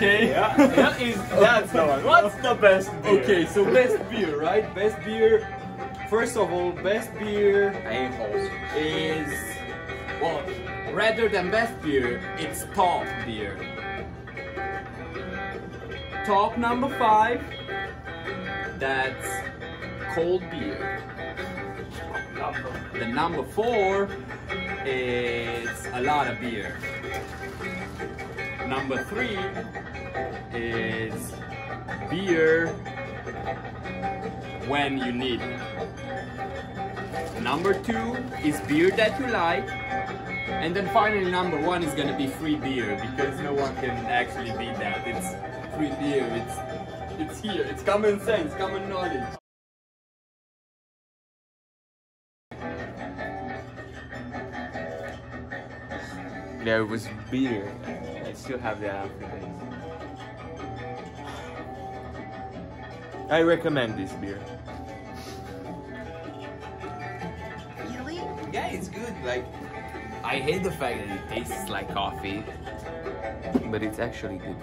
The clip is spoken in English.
Okay. Yeah, that is that's the one. What's the best beer? Okay, so best beer, right? Best beer. First of all, best beer is well, rather than best beer, it's top beer. Top number five. That's cold beer. The number four is a lot of beer. Number three is beer when you need it. Number two is beer that you like. And then finally number one is gonna be free beer because no one can actually beat that. It's free beer, it's it's here, it's common sense, common knowledge. There was beer. I still have that after this. I recommend this beer. Really? Yeah, it's good. Like, I hate the fact that it tastes like coffee, but it's actually good.